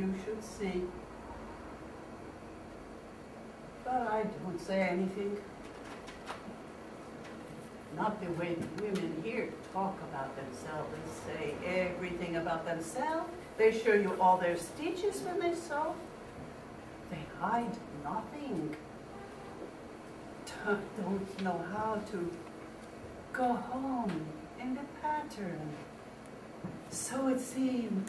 you should see. But I don't say anything. Not the way women here talk about themselves. They say everything about themselves. They show you all their stitches when they sew. They hide nothing. Don't know how to go home in the pattern. So it seems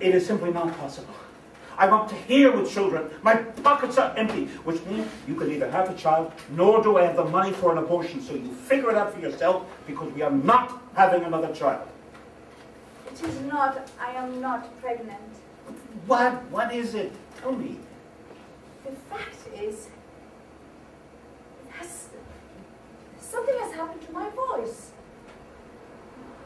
It is simply not possible. I want to hear with children. My pockets are empty, which means you can neither have a child, nor do I have the money for an abortion. So you figure it out for yourself, because we are not having another child. It is not, I am not pregnant. What? What is it? Tell me. The fact is, has, something has happened to my voice.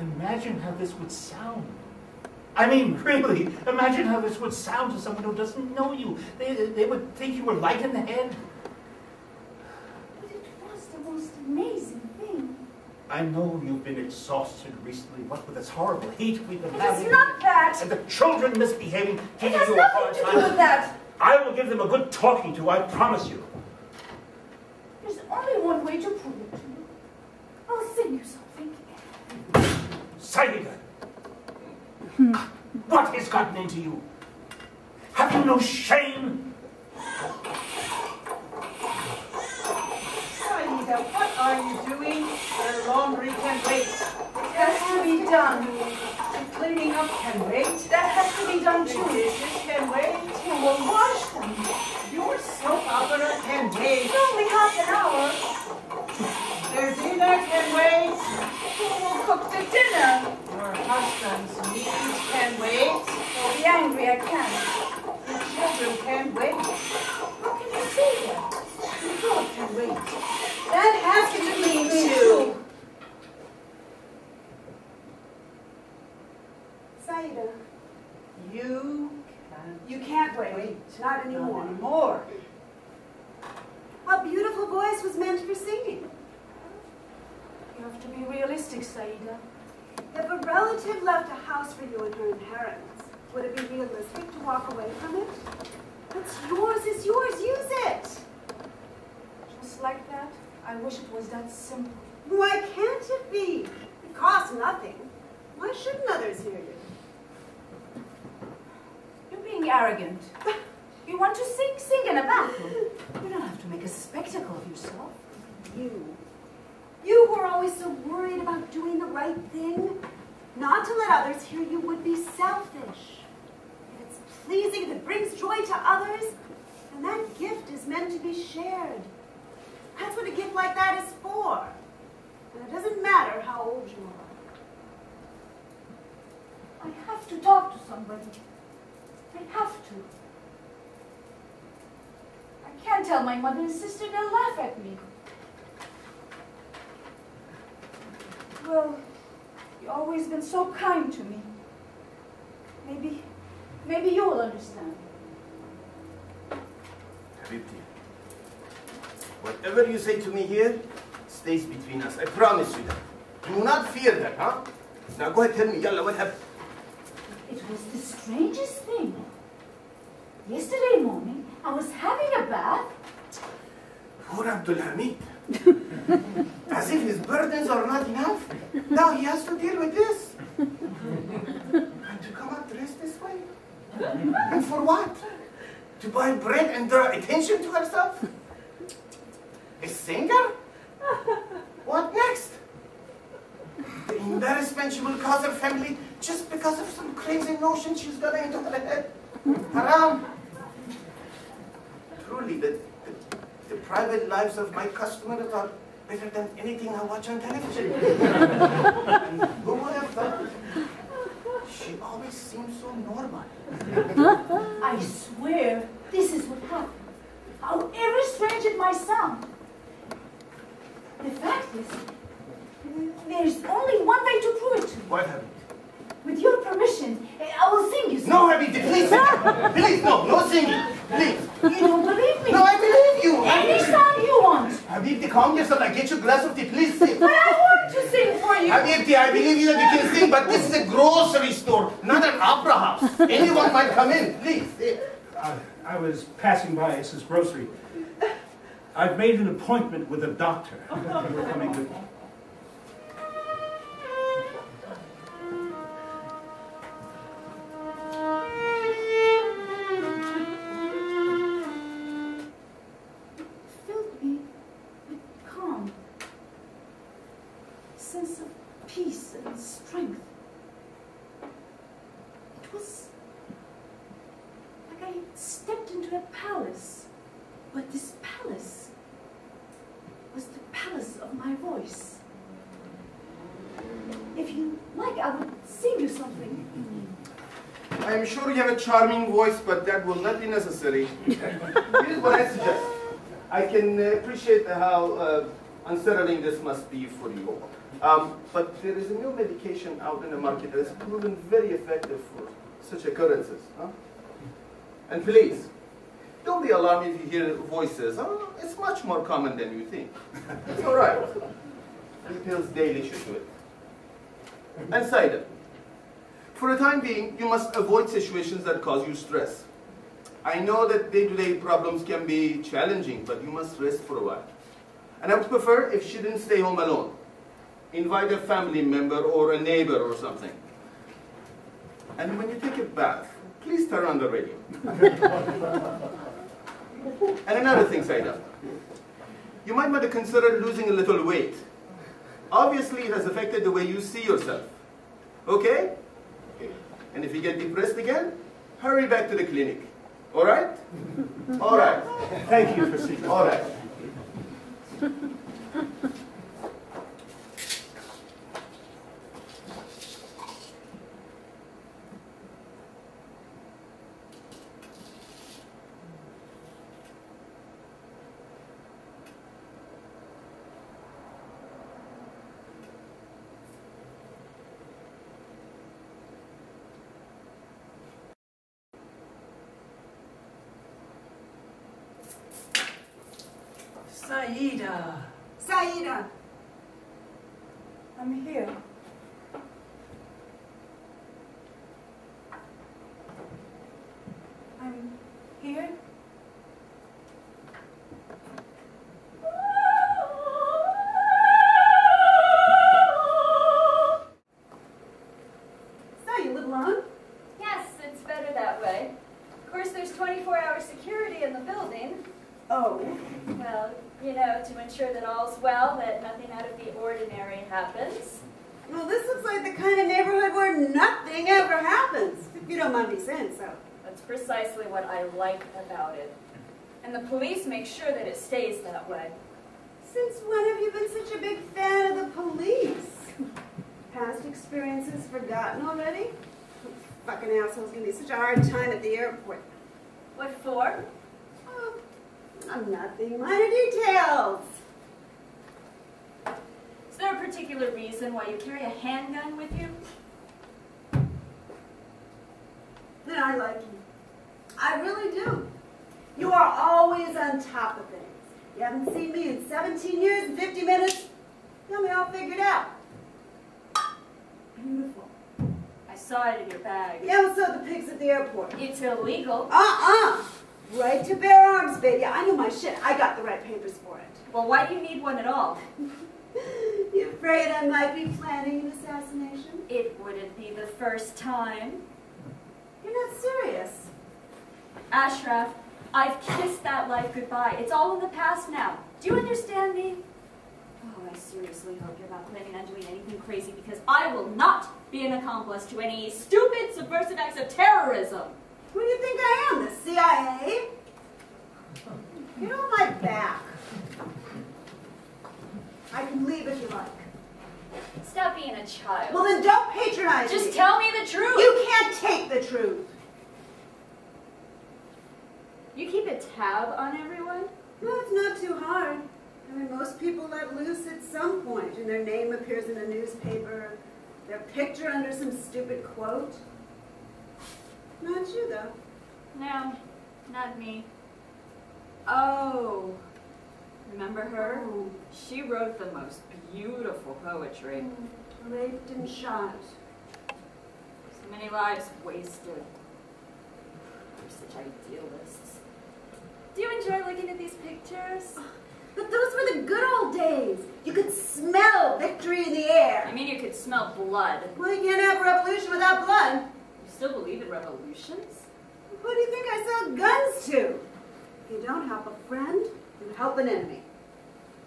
imagine how this would sound. I mean, really, imagine how this would sound to someone who doesn't know you. They, they would think you were light in the head. But it was the most amazing thing. I know you've been exhausted recently, what with this horrible heat we've been it having. It's not that. And the children misbehaving, giving you a hard time. It has nothing to do with that. I will give them a good talking to, I promise you. There's only one way to prove it to you. I'll sing you something. Saida! What has gotten into you? Have you no shame? Saida, what are you doing? The laundry can wait. It has to be done. The cleaning up can wait. That has to be done too. The dishes can wait. You will wash them. Your soap opera can wait. It's only half an hour. Their dinner can wait. Who will cook the dinner? Your husband's meat can wait. Don't be angry, I can't. The children can wait. How can you say that? The dog can wait. That has to be too. Saida. You can't. You can't wait. wait. Not anymore. Not anymore. A beautiful voice was meant for singing. You have to be realistic, Saida. If a relative left a house for you in her inheritance, would it be realistic to walk away from it? What's yours is yours. Use it. Just like that? I wish it was that simple. Why can't it be? It costs nothing. Why shouldn't others hear you? You're being arrogant. You want to sing, sing in a bathroom. You don't have to make a spectacle of yourself. You you who are always so worried about doing the right thing, not to let others hear you would be selfish. If it's pleasing, if it brings joy to others, then that gift is meant to be shared. That's what a gift like that is for. And it doesn't matter how old you are. I have to talk to somebody. I have to. I can't tell my mother and sister, they'll laugh at me. Well, you've always been so kind to me. Maybe, maybe you'll understand. Habibti, whatever you say to me here stays between us. I promise you that. Do not fear that, huh? Now go ahead, tell me, Yalla, what happened? It was the strangest thing. Yesterday morning, I was having a bath. Poor Abdul Hamid. As if his burdens are not enough. Now he has to deal with this. And to come out dressed this way? And for what? To buy bread and draw attention to herself? A singer? What next? The embarrassment she will cause her family just because of some crazy notion she's got into her head. Haram. Truly, the, the, private lives of my customers are better than anything I watch on television. who would have thought? She always seems so normal. I swear this is what happened. However strange it might sound. The fact is, there's only one way to prove it to. What happened? With your permission, I will sing you something. No, Habibti, please. please, no, no singing. Please. You don't believe me? No, I believe you. Any song you want. Habibti, calm yourself. I get you a glass of tea. Please sing. But I want to sing for you. Habibti, I believe you that you can sing, but this is a grocery store, not an opera house. Anyone might come in. Please. I, I was passing by S's grocery. I've made an appointment with a doctor. You're coming with me. Will not be necessary. Here's what I suggest. I can appreciate how uh, unsettling this must be for you. Um, but there is a new medication out in the market that has proven very effective for such occurrences. Huh? And please, don't be alarmed if you hear voices. It's much more common than you think. It's all right. Three pills daily should do it. And Saida. For the time being, you must avoid situations that cause you stress. I know that day-to-day problems can be challenging, but you must rest for a while. And I would prefer if she didn't stay home alone. Invite a family member or a neighbor or something. And when you take a bath, please turn on the radio. and another thing, Saida. You might want to consider losing a little weight. Obviously, it has affected the way you see yourself. Okay? And if you get depressed again, hurry back to the clinic. All right? All right. Thank you for seeing All right. Saida. Saida, I'm here. Police make sure that it stays that way. Since when have you been such a big fan of the police? Past experiences forgotten already? Fucking asshole's gonna be such a hard time at the airport. What for? Oh, I'm nothing. Minor details. Is there a particular reason why you carry a handgun with you? Then I like you. I really do. You are always on top of things. You haven't seen me in 17 years and 50 minutes. Got me all figured out. Beautiful. I saw it in your bag. Yeah, well, so the pigs at the airport. It's illegal. Uh-uh. Right to bear arms, baby. I know my shit. I got the right papers for it. Well, why do you need one at all? You afraid I might be planning an assassination? It wouldn't be the first time. You're not serious. Ashraf, I've kissed that life goodbye. It's all in the past now. Do you understand me? Oh, I seriously hope you're not planning on doing anything crazy because I will not be an accomplice to any stupid subversive acts of terrorism. Who do you think I am, the CIA? Get on my back. I can leave if you like. Stop being a child. Well, then don't patronize me. Just tell me the truth. You can't take the truth. You keep a tab on everyone? No, it's not too hard. I mean, most people let loose at some point, and their name appears in a newspaper, their picture under some stupid quote. Not you, though. No, not me. Oh, remember her? Oh, She wrote the most beautiful poetry. Hmm, raped and shot. So many lives wasted. We're such idealists. Do you enjoy looking at these pictures? But those were the good old days. You could smell victory in the air. I mean, you could smell blood. Well, you can't have a revolution without blood. You still believe in revolutions? Who do you think I sell guns to? If you don't help a friend, you help an enemy.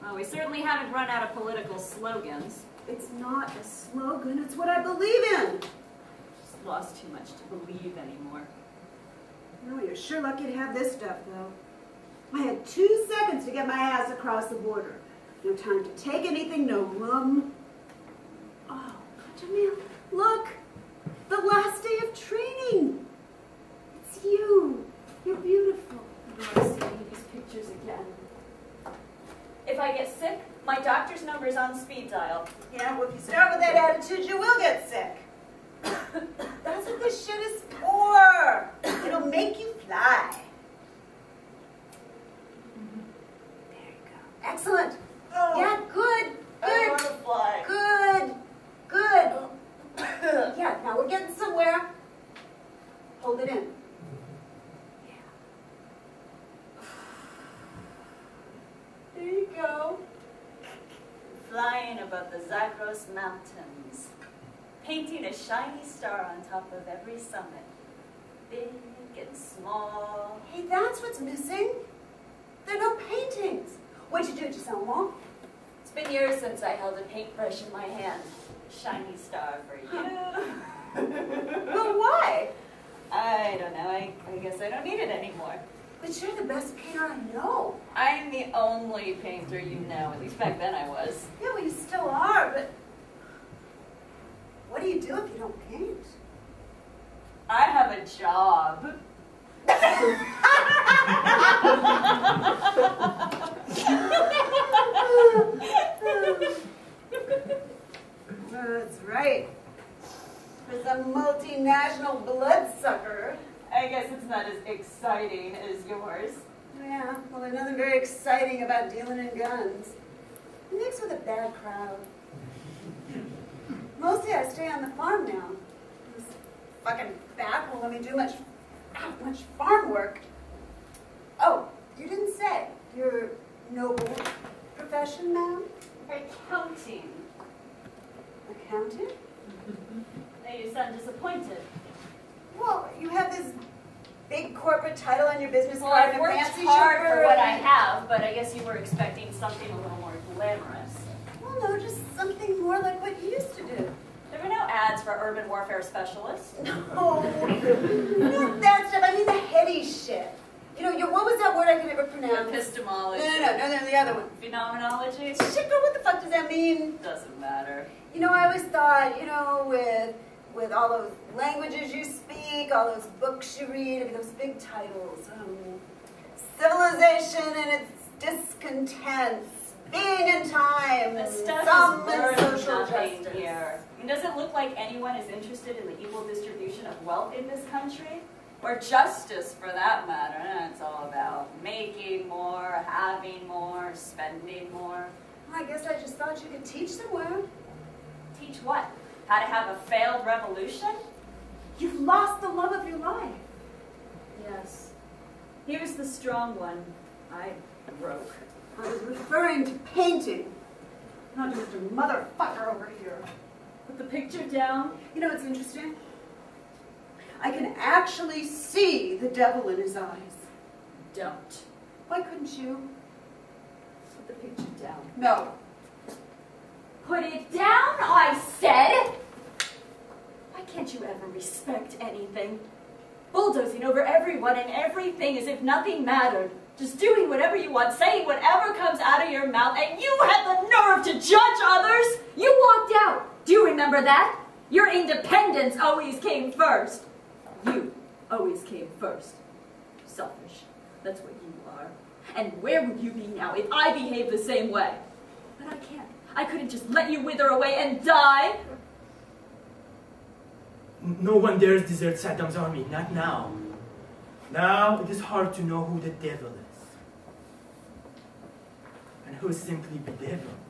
Well, we certainly haven't run out of political slogans. It's not a slogan, it's what I believe in. Just lost too much to believe anymore. No, you're sure lucky to have this stuff, though. I had two seconds to get my ass across the border. No time to take anything, no room. Oh, Jamil, look! The last day of training! It's you! You're beautiful. I want to see these pictures again. If I get sick, my doctor's number is on speed dial. Yeah, well, if you start with that attitude, you will get sick. That's what this shit is for. It'll make you fly. Excellent. Oh. Yeah, good. Good. Good. Oh. Good. Yeah, now we're getting somewhere. Hold it in. Yeah. There you go. Flying above the Zagros Mountains, painting a shiny star on top of every summit, big and small. Hey, that's what's missing. There are no paintings. What'd you do, Giselle? It's been years since I held a paintbrush in my hand. Shiny star for you. but why? I don't know. I, I guess I don't need it anymore. But you're the best painter I know. I'm the only painter you know. At least back then I was. Yeah, well, you still are, but what do you do if you don't paint? I have a job. That's right. As a multinational bloodsucker. I guess it's not as exciting as yours. Yeah, well, there's nothing very exciting about dealing in guns. You mix with a bad crowd. Mostly I stay on the farm now. This fucking bat won't let me do much, much farm work. Oh, you didn't say your noble profession, ma'am? Accounting. Accountant? Now you sound disappointed. Well, you have this big corporate title on your business Well, card I've and a worked fancy hard for what I have, but I guess you were expecting something a little more glamorous. Well, no, just something more like what you used to do. There were no ads for urban warfare specialists. Oh, not that stuff. I mean the heady shit. You know, your, what was that word I could never pronounce? Epistemology. no, no, no, no, the other one. Phenomenology. Shit, girl, what the fuck does that mean? Doesn't matter. You know, I always thought, you know, with with all those languages you speak, all those books you read, I mean, those big titles, um, civilization and its discontents, being and time, some is and worth social justice. here. I mean, does it look like anyone is interested in the equal distribution of wealth in this country? Or justice, for that matter. Eh, It's all about making more, having more, spending more. I guess I just thought you could teach somewhere. Teach what? How to have a failed revolution? You've lost the love of your life. Yes. Here's the strong one. I broke. I was referring to painting, not to Mr. Motherfucker over here. Put the picture down. You know what's interesting? I can actually see the devil in his eyes. Don't. Why couldn't you? Put the picture down. No. Put it down, I said! Why can't you ever respect anything? Bulldozing over everyone and everything as if nothing mattered. Just doing whatever you want, saying whatever comes out of your mouth, and you had the nerve to judge others! You walked out! Do you remember that? Your independence always came first. You always came first. Selfish. That's what you are. And where would you be now if I behaved the same way? But I can't. I couldn't just let you wither away and die. No one dares desert Saddam's army, not now. Now it is hard to know who the devil is. And who is simply bedeviled.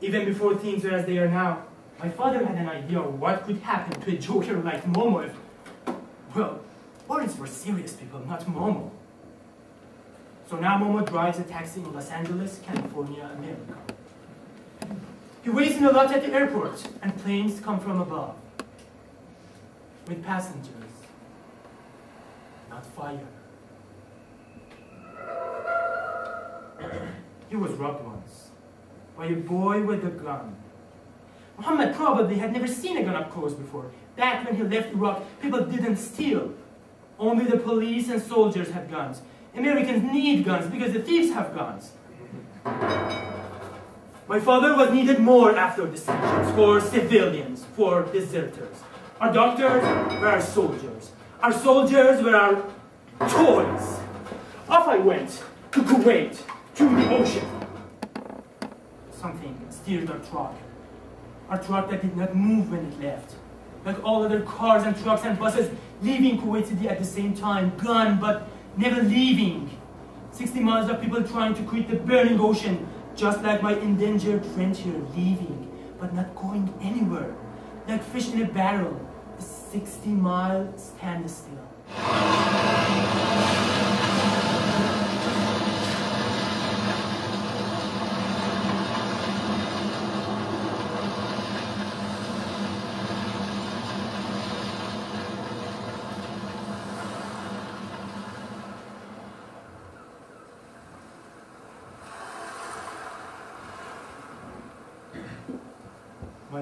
Even before things were as they are now, my father had an idea of what could happen to a joker like Momo if, well, words were serious people, not Momo. So now Momo drives a taxi in Los Angeles, California, America. He waits in a lot at the airport, and planes come from above. With passengers, not fire. he was robbed once by a boy with a gun. Muhammad probably had never seen a gun up close before. Back when he left Iraq, people didn't steal. Only the police and soldiers had guns. Americans need guns because the thieves have guns. My father was needed more after the sanctions for civilians, for deserters. Our doctors were our soldiers. Our soldiers were our toys. Off I went to Kuwait, to the ocean. Something steered our truck. Our truck that did not move when it left. Like all other cars and trucks and buses leaving Kuwait City at the same time, gone but never leaving. 60 miles of people trying to quit the burning ocean, just like my endangered friend here, leaving, but not going anywhere. Like fish in a barrel, a 60 mile standstill.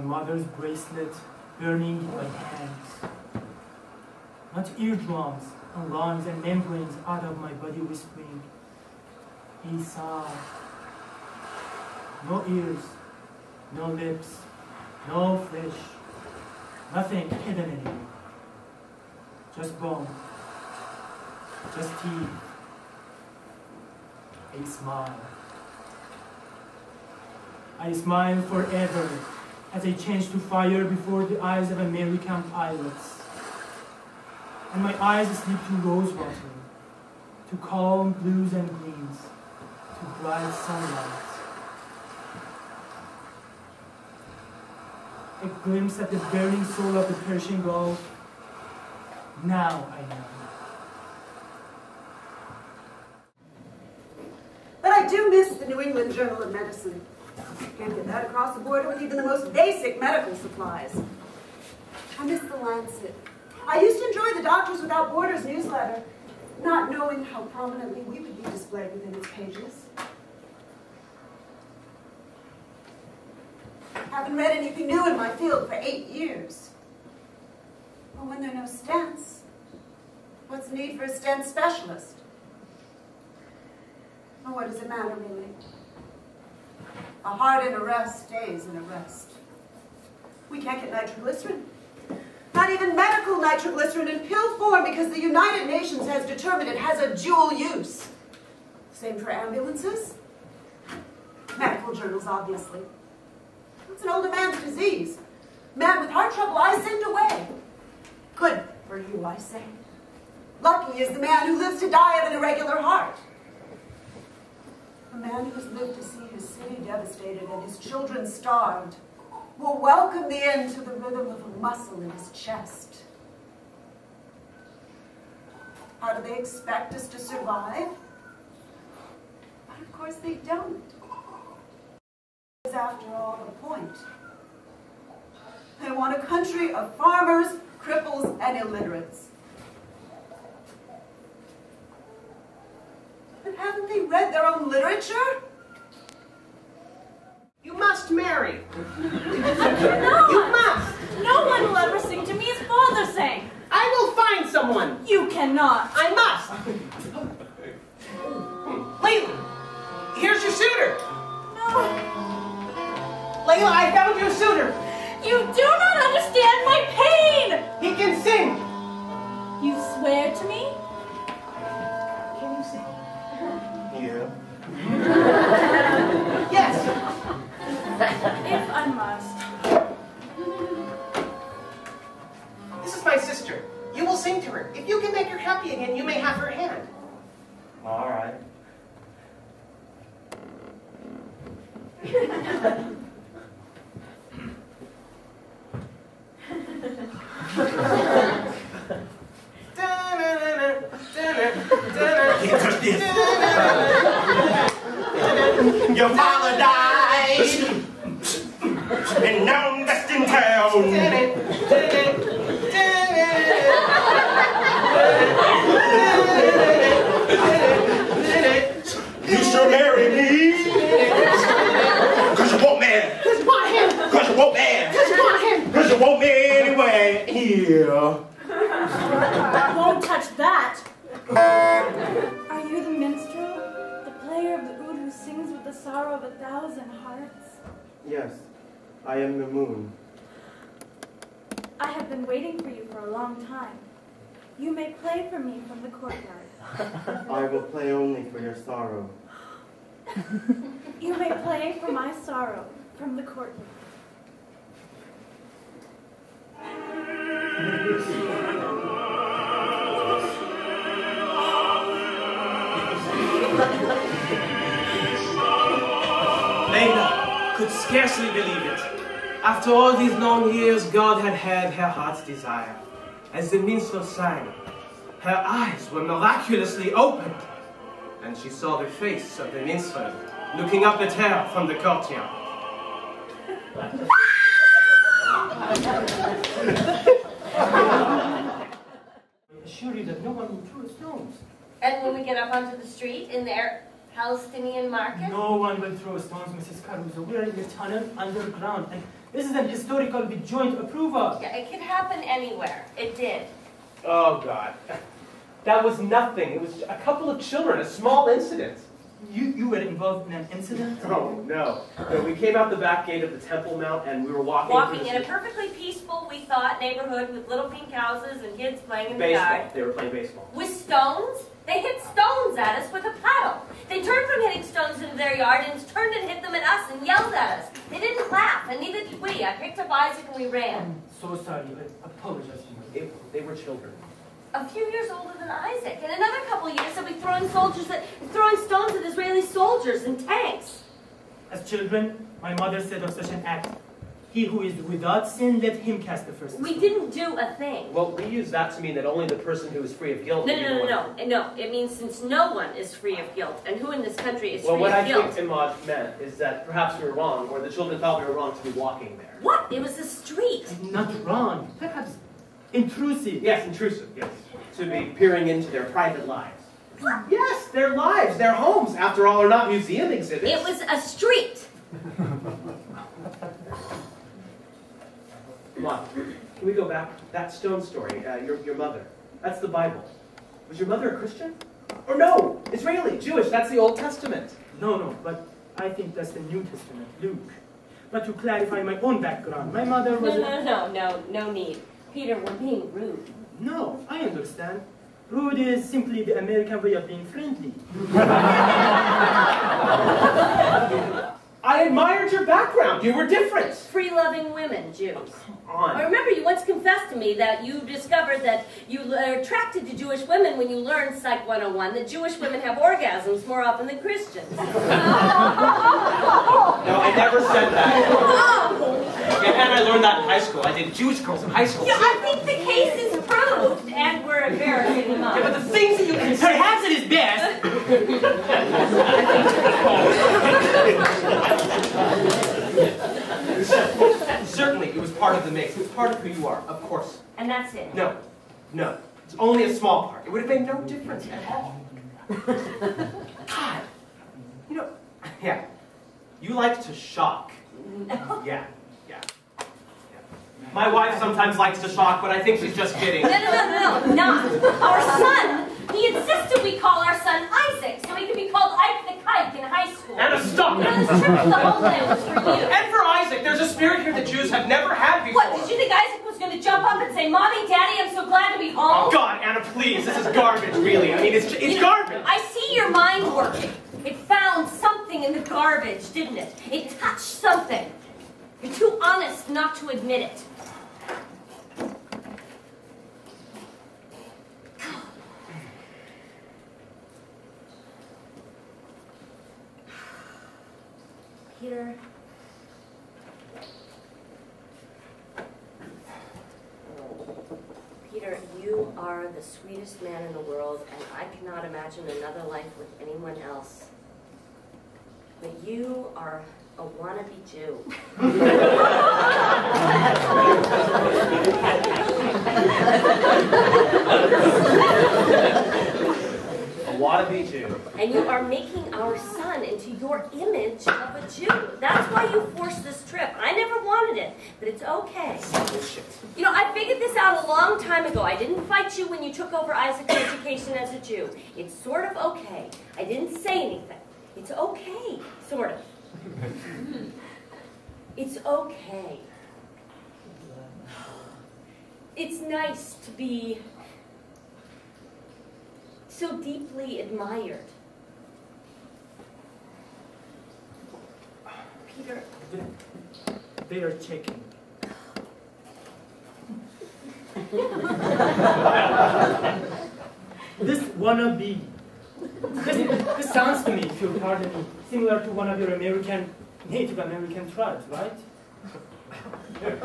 Mother's bracelet burning in my hands. Not eardrums and lungs and membranes out of my body whispering, Isa. No ears, no lips, no flesh, nothing hidden anymore. Just bone, just teeth, a smile. I smile forever as I change to fire before the eyes of American pilots. And my eyes slip to rose water, to calm blues and greens, to bright sunlight. A glimpse at the burning soul of the Persian Gulf. Now I know. But I do miss the New England Journal of Medicine. Can't get that across the border with even the most basic medical supplies. I miss the Lancet. I used to enjoy the Doctors Without Borders newsletter, not knowing how prominently we would be displayed within its pages. Haven't read anything new in my field for eight years. But when there are no stents, what's the need for a stent specialist? Well, what does it matter, really? A heart in arrest stays in arrest. We can't get nitroglycerin. Not even medical nitroglycerin in pill form because the United Nations has determined it has a dual use. Same for ambulances. Medical journals, obviously. It's an older man's disease. Man with heart trouble, I send away. Good for you, I say. Lucky is the man who lives to die of an irregular heart. A man who has lived to see his city devastated and his children starved. will welcome the end to the rhythm of a muscle in his chest. How do they expect us to survive? But of course they don't. Is after all the point. They want a country of farmers, cripples, and illiterates. Haven't they read their own literature? You must marry. No! You must. No one will ever sing to me as father sang. I will find someone. You cannot. I must. Layla, here's your suitor. No. Layla, I found you a suitor. You do not understand my pain. He can sing. You swear to me? Yeah. Yes. If I must. This is my sister. You will sing to her. If you can make her happy again, you may have her hand. All right. Can't touch this. Your father died, and now I'm best in town. You should marry me, cause you want me, cause you want me, cause you want me anyway. Yeah. I won't touch that. The sorrow of a thousand hearts? Yes, I am the moon. I have been waiting for you for a long time. You may play for me from the courtyard. I will play only for your sorrow. You may play for my sorrow from the courtyard. could scarcely believe it. After all these long years, God had had her heart's desire. As the minstrel sang, her eyes were miraculously opened, and she saw the face of the minstrel looking up at her from the courtyard. I assure you that no one will throw stones. And when we get up onto the street in their Palestinian market? No one will throw stones, Mrs. Caruso. We're in the tunnel underground, and this is an historical we joint approval. Yeah, it could happen anywhere. It did. Oh, God. That was nothing. It was a couple of children, a small incident. You, you were involved in an incident? Oh, no. No, we came out the back gate of the Temple Mount and we were walking. Walking in a perfectly peaceful, we thought, neighborhood with little pink houses and kids playing in the baseball. yard. They were playing baseball. With stones? They hit stones at us with a paddle. They turned from hitting stones into their yard and turned and hit them at us and yelled at us. They didn't laugh, and neither did we. I picked up Isaac and we ran. I'm so sorry. I apologize. They, they were children. A few years older than Isaac. And another couple years they'll be throwing soldiers at, throwing stones at Israeli soldiers and tanks. As children, my mother said of such an act, he who is without sin, let him cast the first We didn't do a thing. Well, we use that to mean that only the person who is free of guilt. No, will no, no, no, no. It means since no one is free of guilt, and who in this country is Well, free what of I guilt? think Imad meant is that perhaps we were wrong, or the children thought we were wrong to be walking there. What? It was a street. I'm not wrong. Perhaps intrusive. Yes, intrusive, yes. To be peering into their private lives. Yes, their lives, their homes, after all, are not museum exhibits. It was a street. Come on, can we go back? That stone story, uh, your, your mother. That's the Bible. Was your mother a Christian? Or no, Israeli, Jewish, that's the Old Testament. No, no, but I think that's the New Testament, Luke. But to clarify my own background, my mother was No, a... no, no, no, no need. Peter, we're being rude. No, I understand. Rude is simply the American way of being friendly. I admired your background. You were different. Free-loving women, Jews. Oh, come on. I remember you once confessed to me that you discovered that you are attracted to Jewish women when you learned Psych 101 that Jewish women have orgasms more often than Christians. No, I never said that. Oh, and I learned that in high school. I dated Jewish girls in high school. Yeah, I think the case is proved, and we're embarrassing them Yeah, but the things that you can say. Perhaps it is best. Certainly, it was part of the mix. It was part of who you are, of course. And that's it. No, no. It's only a small part. It would have made no difference at all. God. You know, yeah. You like to shock. Yeah. My wife sometimes likes to shock, but I think she's just kidding. No, no, no, no, not. Our son, he insisted we call our son Isaac, so he could be called Ike the Kike in high school. Anna, stop it! this trip to the homeland was for you. And for Isaac, there's a spirit here that Jews have never had before. What, did you think Isaac was going to jump up and say, Mommy, Daddy, I'm so glad to be home? Oh? God, Anna, please! This is garbage, really. I mean, it's it's You know, garbage. I see your mind working. It found something in the garbage, didn't it? It touched something. You're too honest not to admit it. Peter. Peter, you are the sweetest man in the world, and I cannot imagine another life with anyone else. But you are a wannabe Jew. A wannabe Jew. And you are making our son into your image of a Jew. That's why you forced this trip. I never wanted it, but it's okay. Bullshit. You know, I figured this out a long time ago. I didn't fight you when you took over Isaac's education as a Jew. It's sort of okay. I didn't say anything. It's okay, sort of. It's okay. It's nice to be so deeply admired. Peter, They are checking. this wannabe. This, this sounds to me, if you'll pardon me, similar to one of your American, Native American tribes, right?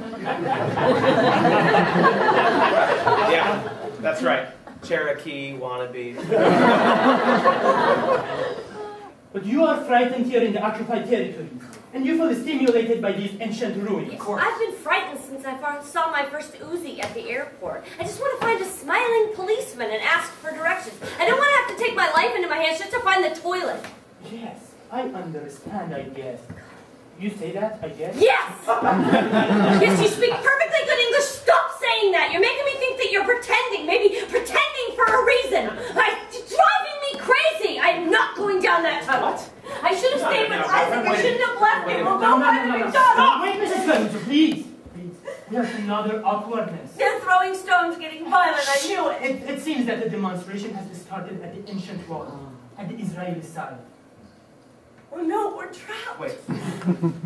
Yeah, that's right. Cherokee, wannabe. But you are frightened here in the occupied territories, and you feel stimulated by these ancient ruins. I've been frightened since I fir- saw my first Uzi at the airport. I just want to find a smiling policeman and ask for directions. I don't want to have to take my life into my hands just to find the toilet. Yes, I understand, I guess. You say that, I guess? Yes! yes, you speak perfectly good English. Stop saying that. You're making me think that you're pretending. Maybe pretending for a reason. Like, it's driving me crazy. I'm not going down that uh, tunnel. I should have stayed with Isaac. I shouldn't have left him. We'll go by the McDonald's. Wait, Mrs. Clemens, please. Please. There's another awkwardness. They're throwing stones, getting violent. I knew it. It, it seems that the demonstration has started at the ancient wall, ah. at the Israeli side. Oh no, we're trapped. Wait.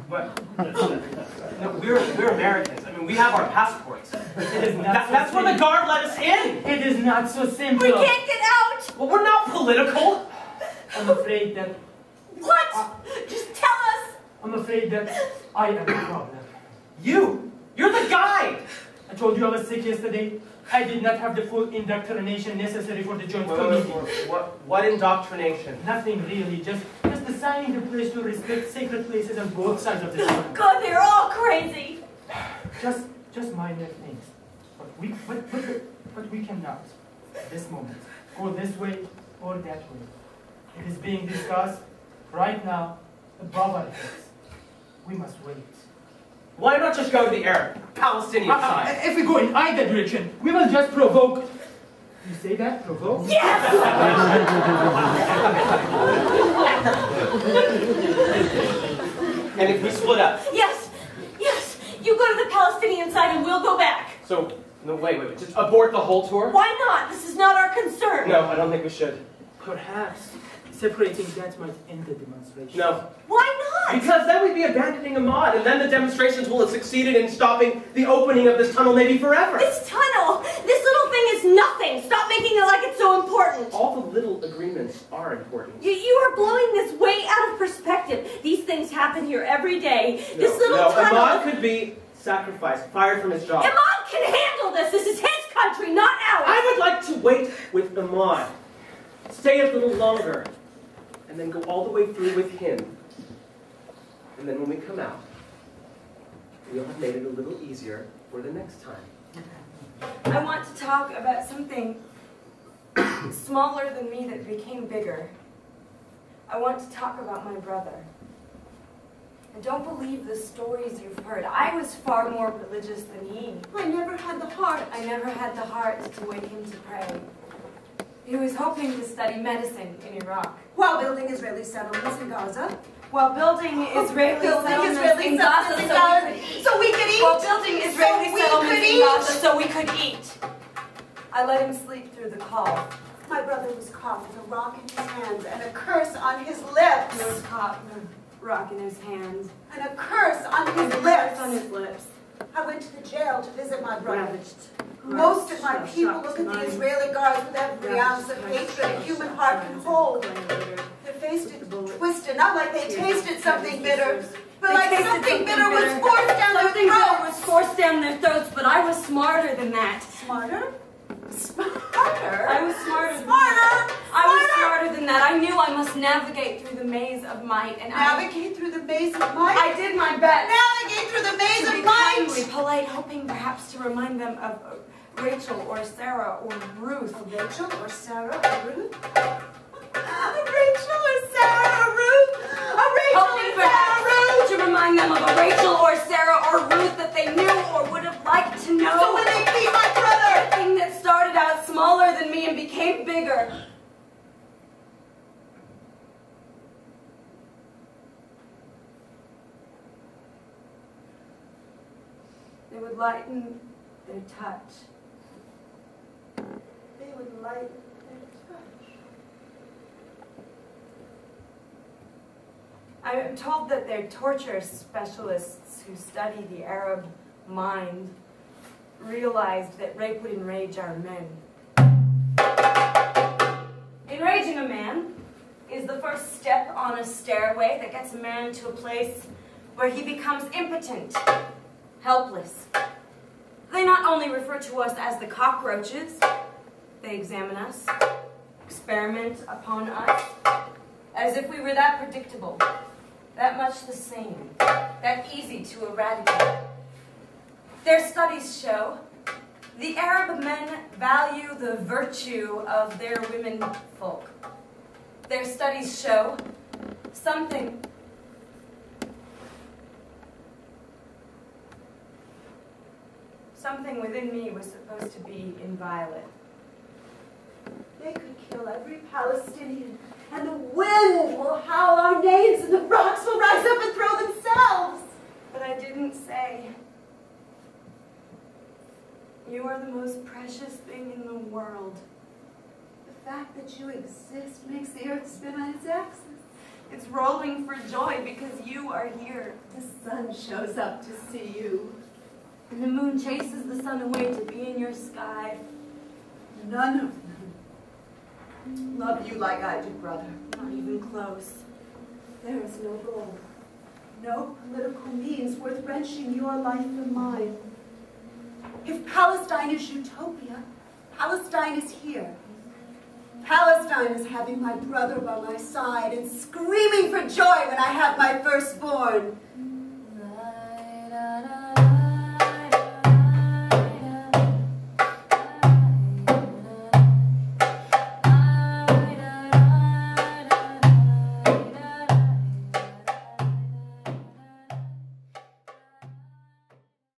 What? No, we're, we're Americans. I mean, we have our passports. It is not That, so that's where the guard let us in. It is not so simple. We can't get out. Well, we're not political. I'm afraid that What? Just tell us. I'm afraid that I am the problem. You. You're the guy! I told you I was sick yesterday. I did not have the full indoctrination necessary for the joint Wait, wait, committee. wait, What, what indoctrination? Nothing really, just just deciding the place to respect sacred places on both sides of the oh, sun. God, they're all crazy. Just just minor things. But we but, but, but we cannot at this moment go this way or that way. It is being discussed right now above our heads. We must wait. Why not just go to the Arab, Palestinian Uh, uh, side? if we go in either direction, we will just provoke. You say that? Provoke? Yes. And if we split up? Yes. Yes. You go to the Palestinian side, and we'll go back. So, no, wait, wait, wait. Just abort the whole tour? Why not? This is not our concern. No, I don't think we should. Perhaps separating that might end the demonstration. No. Why not? Because then we'd be abandoning Ahmad, and then the demonstrations will have succeeded in stopping the opening of this tunnel maybe forever. This tunnel, this little thing is nothing. Stop making it like it's so important. All the little agreements are important. You, you are blowing this way out of perspective. These things happen here every day. this No, little no, tunnel. Ahmad could be sacrificed, fired from his job. Imad can handle this. This is his country, not ours. I would like to wait with Imad, stay a little longer, and then go all the way through with him. And then when we come out, we'll have made it a little easier for the next time. I want to talk about something smaller than me that became bigger. I want to talk about my brother. And don't believe the stories you've heard. I was far more religious than he. I never had the heart. I never had the heart to wake him to pray. He was hoping to study medicine in Iraq. While building Israeli settlements in Gaza. While building Israeli Building settlements Israeli in Gaza settlements in so Gaza we could eat. so we could eat. While building So Israeli we settlements in. Gaza so we could eat. I let him sleep through the call. My brother was caught with a rock in his hands and a curse on his He was lips. caught with a rock in his hand. And a curse on his lips. on his lips. I went to the jail to visit my brother. Ravaged. Most of my people look at the. Israeli guards with every ounce of hatred a human heart can hold. Their face is twisted, not like they tasted something bitter, but like tasted something bitter was forced down their Something throats. was forced down their throats, but I was smarter than that. Smarter? Smarter? I was smarter than Smarter? that. I was Smarter? than that. I knew I must navigate through the maze of might, and I, Navigate through the maze of might? I did my best. Navigate through the maze to of be might? kindly polite, hoping perhaps to remind them of Rachel or Sarah or Ruth. Rachel or Sarah or Ruth? Rachel or Sarah or Ruth? A Rachel or Sarah Ruth? to remind them of a Rachel or Sarah or Ruth that they knew or would have liked to know. So when they meet my brother, The thing that started out smaller than me and became bigger. They would lighten their touch. Would light. I am told that they're torture specialists who study the Arab mind realized that rape would enrage our men. Enraging a man is the first step on a stairway that gets a man to a place where he becomes impotent, helpless. They not only refer to us as the cockroaches, they examine us, experiment upon us, as if we were that predictable, that much the same, that easy to eradicate. Their studies show the Arab men value the virtue of their women folk. Their studies show something. Something within me was supposed to be inviolate. They could kill every Palestinian, and the wind will howl our names, and the rocks will rise up and throw themselves. But I didn't say. You are the most precious thing in the world. The fact that you exist makes the earth spin on its axis. It's rolling for joy because you are here. The sun shows up to see you. And the moon chases the sun away to be in your sky. None of love you like I do, brother. Not even close. There is no goal, no political means worth wrenching your life from mine. If Palestine is utopia, Palestine is here. Palestine is having my brother by my side and screaming for joy when I have my firstborn.